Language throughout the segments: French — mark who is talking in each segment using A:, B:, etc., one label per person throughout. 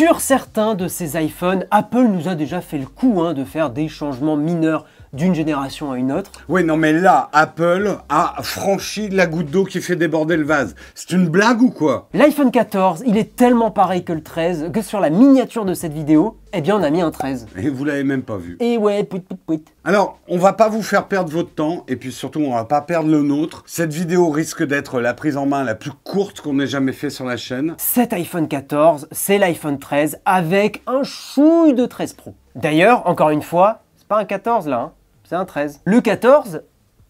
A: Sur certains de ces iPhones, Apple nous a déjà fait le coup hein, de faire des changements mineurs d'une génération à une autre.
B: Oui, non, mais là, Apple a franchi la goutte d'eau qui fait déborder le vase. C'est une blague ou quoi?
A: L'iPhone 14, il est tellement pareil que le 13 que sur la miniature de cette vidéo, eh bien on a mis un 13.
B: Et vous l'avez même pas vu.
A: Et ouais, pouit pouit pouit.
B: Alors, on va pas vous faire perdre votre temps, et puis surtout, on va pas perdre le nôtre. Cette vidéo risque d'être la prise en main la plus courte qu'on ait jamais fait sur la chaîne.
A: Cet iPhone 14, c'est l'iPhone 13 avec un chouille de 13 Pro. D'ailleurs, encore une fois, c'est pas un 14 là, hein, c'est un 13. Le 14,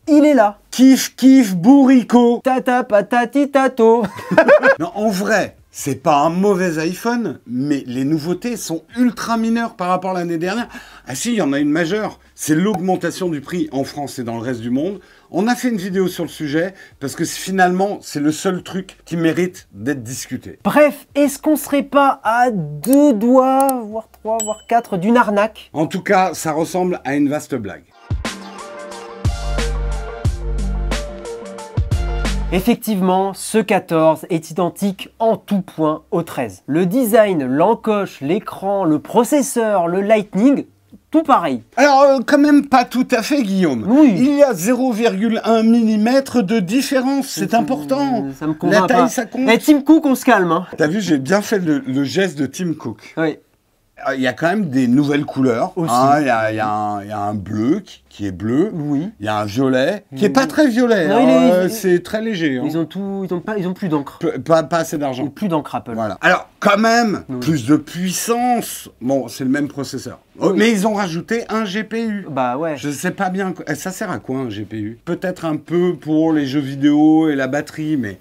A: il est là.
B: Kiff, kiff, bourrico
A: Tata patati tato.
B: Non, en vrai, c'est pas un mauvais iPhone, mais les nouveautés sont ultra mineures par rapport à l'année dernière. Ah si, il y en a une majeure. C'est l'augmentation du prix en France et dans le reste du monde. On a fait une vidéo sur le sujet parce que finalement, c'est le seul truc qui mérite d'être discuté.
A: Bref, est-ce qu'on serait pas à deux doigts, voire trois, voire quatre, d'une arnaque?
B: En tout cas, ça ressemble à une vaste blague.
A: Effectivement, ce 14 est identique en tout point au 13. Le design, l'encoche, l'écran, le processeur, le Lightning, tout pareil.
B: Alors, euh, quand même pas tout à fait, Guillaume.
A: Oui.
B: Il y a 0,1 mm de différence, c'est important.
A: Ça me
B: La taille,
A: pas.
B: ça compte.
A: Eh, Tim Cook, on se calme. Hein.
B: T'as vu, j'ai bien fait le, le geste de Tim Cook.
A: Oui.
B: Euh, Il y a quand même des nouvelles couleurs.
A: Aussi.
B: Hein, Il y, a, il y a un- il y a un bleu qui, qui est bleu.
A: Oui.
B: Il y a un violet qui est pas très violet.
A: Non,
B: hein, euh, C'est très léger. hein.
A: Ils ont tout, ils ont pas, ils ont plus d'encre.
B: Pas, pas assez d'argent.
A: plus d'encre Apple.
B: Voilà. Alors, quand même,
A: Oui.
B: plus de puissance. Bon, c'est le même processeur. Oh,
A: Oui.
B: Mais ils ont rajouté un GPU.
A: Bah ouais.
B: Je sais pas bien. quoi- Ça sert à quoi un GPU Peut-être un peu pour les jeux vidéo et la batterie, mais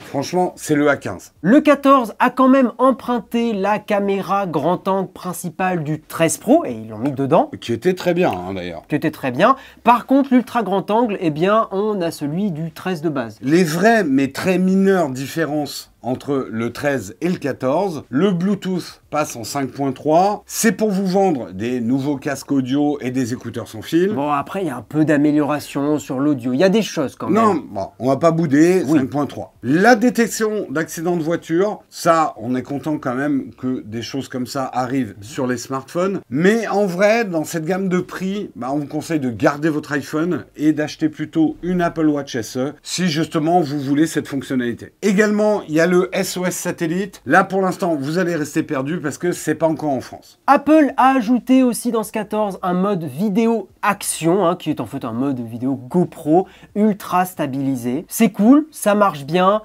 B: franchement, c'est le A15.
A: Le 14 a quand même emprunté la caméra grand angle principale du 13 Pro et ils l'ont mis dedans.
B: Qui était très bien, hein, d'ailleurs.
A: qui était très bien. Par contre, l'ultra grand angle, eh bien, on a celui du 13 de base.
B: Les vraies mais très mineures différences entre le 13 et le 14, le Bluetooth passe en 5.3. C'est pour vous vendre des nouveaux casques audio et des écouteurs sans fil.
A: Bon, après, il y a un peu d'amélioration sur l'audio. Il y a des choses quand même.
B: Non, bon, on va pas bouder,
A: Oui.
B: 5.3. La détection d'accident de voiture, ça, on est content quand même que des choses comme ça arrivent sur les smartphones. Mais en vrai, dans cette gamme de prix, bah, on vous conseille de garder votre iPhone et d'acheter plutôt une Apple Watch SE si justement vous voulez cette fonctionnalité. Également, il y a le SOS satellite. Là, pour l'instant, vous allez rester perdu parce que c'est pas encore en France.
A: Apple a ajouté aussi dans ce 14 un mode vidéo action, hein, qui est en fait un mode vidéo GoPro ultra stabilisé. C'est cool, ça marche bien,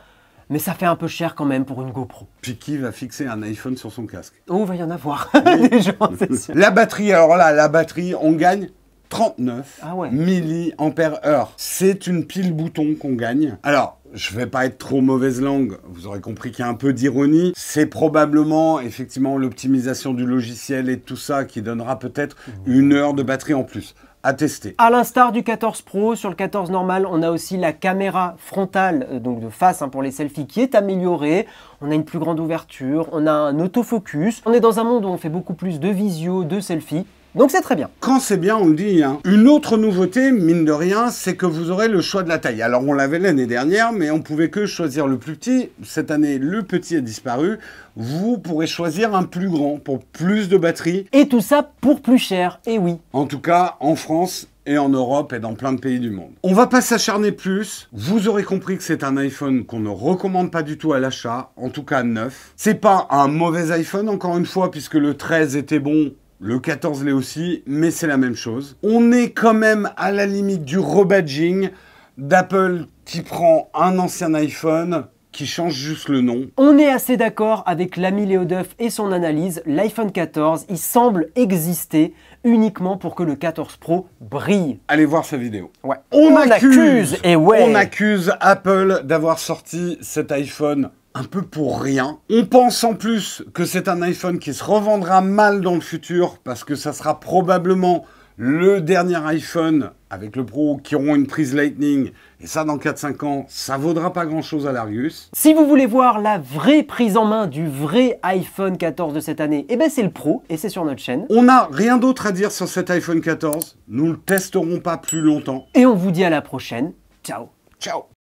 A: mais ça fait un peu cher quand même pour une GoPro.
B: Puis qui va fixer un iPhone sur son casque?
A: Oh, il va y en avoir des gens, c'est sûr.
B: La batterie, alors là, la batterie, on gagne 39
A: Ah ouais.
B: milliampères-heure. C'est une pile bouton qu'on gagne. Alors, je vais pas être trop mauvaise langue, vous aurez compris qu'il y a un peu d'ironie. C'est probablement effectivement l'optimisation du logiciel et tout ça qui donnera peut-être une heure de batterie en plus. À tester.
A: À l'instar du 14 Pro, sur le 14 normal, on a aussi la caméra frontale, euh, donc de face hein, pour les selfies, qui est améliorée. On a une plus grande ouverture, on a un autofocus. On est dans un monde où on fait beaucoup plus de visio, de selfies. Donc c'est très bien.
B: Quand c'est bien, on le dit. Hein. Une autre nouveauté, mine de rien, c'est que vous aurez le choix de la taille. Alors on l'avait l'année dernière, mais on pouvait que choisir le plus petit. Cette année, le petit a disparu. Vous pourrez choisir un plus grand pour plus de batterie.
A: Et tout ça pour plus cher, et oui.
B: En tout cas, en France et en Europe et dans plein de pays du monde. On va pas s'acharner plus. Vous aurez compris que c'est un iPhone qu'on ne recommande pas du tout à l'achat, en tout cas neuf. C'est pas un mauvais iPhone, encore une fois, puisque le 13 était bon. Le 14 l'est aussi, mais c'est la même chose. On est quand même à la limite du rebadging d'Apple qui prend un ancien iPhone, qui change juste le nom.
A: On est assez d'accord avec l'ami Léo Duff et son analyse. L'iPhone 14, il semble exister uniquement pour que le 14 Pro brille.
B: Allez voir sa vidéo.
A: Ouais.
B: On, accuse,
A: et ouais.
B: on accuse Apple d'avoir sorti cet iPhone un peu pour rien. On pense en plus que c'est un iPhone qui se revendra mal dans le futur parce que ça sera probablement le dernier iPhone avec le Pro qui auront une prise Lightning. Et ça, dans 4-5 ans, ça vaudra pas grand-chose à l'Argus.
A: Si vous voulez voir la vraie prise en main du vrai iPhone 14 de cette année, eh ben c'est le Pro et c'est sur notre chaîne.
B: On n'a rien d'autre à dire sur cet iPhone 14. Nous le testerons pas plus longtemps.
A: Et on vous dit à la prochaine. Ciao
B: Ciao